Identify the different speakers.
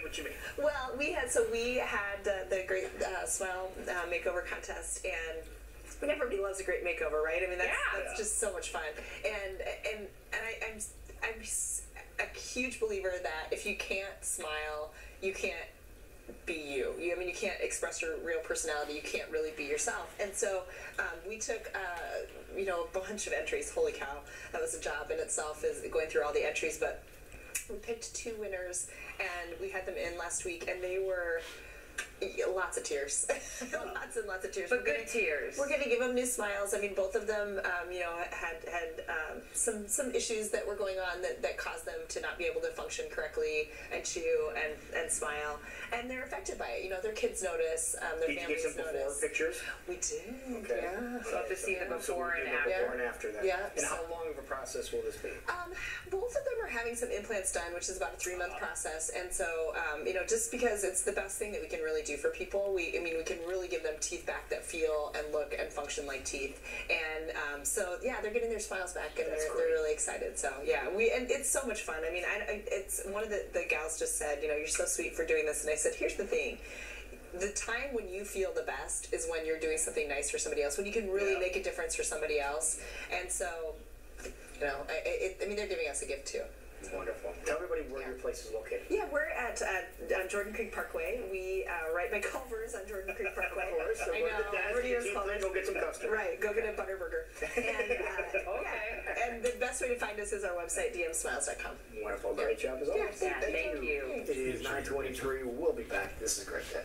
Speaker 1: explain what you mean.
Speaker 2: Well, we had so we had uh, the Great uh, Smile uh, Makeover contest, and mean, everybody loves a great makeover, right? I mean, that's
Speaker 3: Yeah.
Speaker 2: that's just so much fun, and and and I, I'm I'm a huge believer that if you can't smile, you can't be you. you. I mean, you can't express your real personality. You can't really be yourself. And so um, we took, uh, you know, a bunch of entries. Holy cow, that was a job in itself, is going through all the entries. But we picked two winners, and we had them in last week, and they were yeah, lots of tears, lots and lots of tears.
Speaker 3: But
Speaker 2: We're
Speaker 3: good
Speaker 2: gonna-
Speaker 3: tears.
Speaker 2: We're going to give them new smiles. I mean, both of them, um, you know, had had um, some some issues that were going on that, that caused them to not be able to function correctly and chew and, and smile, and they're affected by it. You know, their kids notice, um, their
Speaker 1: Did you get some before
Speaker 2: notice.
Speaker 1: pictures?
Speaker 2: We did,
Speaker 1: Okay.
Speaker 2: yeah.
Speaker 3: Love to see the
Speaker 1: So
Speaker 3: before
Speaker 1: we
Speaker 3: and
Speaker 1: do the
Speaker 3: after.
Speaker 1: Before and after that.
Speaker 2: Yeah,
Speaker 1: And how long of a process will this be?
Speaker 2: Um, both of them are having some implants done, which is about a three month process. And so, um, you know, just because it's the best thing that we can really do for people, we, I mean, we can really give them teeth back that feel and look and function like teeth. And um, so, yeah, they're getting their smiles back, and
Speaker 1: That's
Speaker 2: they're,
Speaker 1: great.
Speaker 2: they're really excited. So, yeah, we and it's so much fun. I mean, I, I, it's one of the the gals just said, you know, you're so sweet for doing this, and I said, here's the thing. The time when you feel the best is when you're doing something nice for somebody else, when you can really
Speaker 1: Yeah.
Speaker 2: make a difference for somebody else. And so, you know, I, I, I mean, they're giving us a gift too.
Speaker 1: Wonderful. Tell everybody where
Speaker 2: Yeah.
Speaker 1: your place is located.
Speaker 2: Yeah, we're at uh, on Jordan Creek Parkway. We uh, right by Culver's on Jordan Creek Parkway.
Speaker 1: Of course. So
Speaker 2: I
Speaker 1: go to
Speaker 2: know.
Speaker 1: the desk,
Speaker 2: We're near
Speaker 1: get your
Speaker 2: Culver's.
Speaker 1: teeth go get some custard.
Speaker 2: Right, go get a butterburger. And, uh,
Speaker 3: Okay.
Speaker 2: yeah, and the best way to find us is our website, dmsmiles.com.
Speaker 1: Wonderful. Great job as always.
Speaker 3: Yeah, thank you.
Speaker 1: It is 923. We'll be back. This is a Great Day.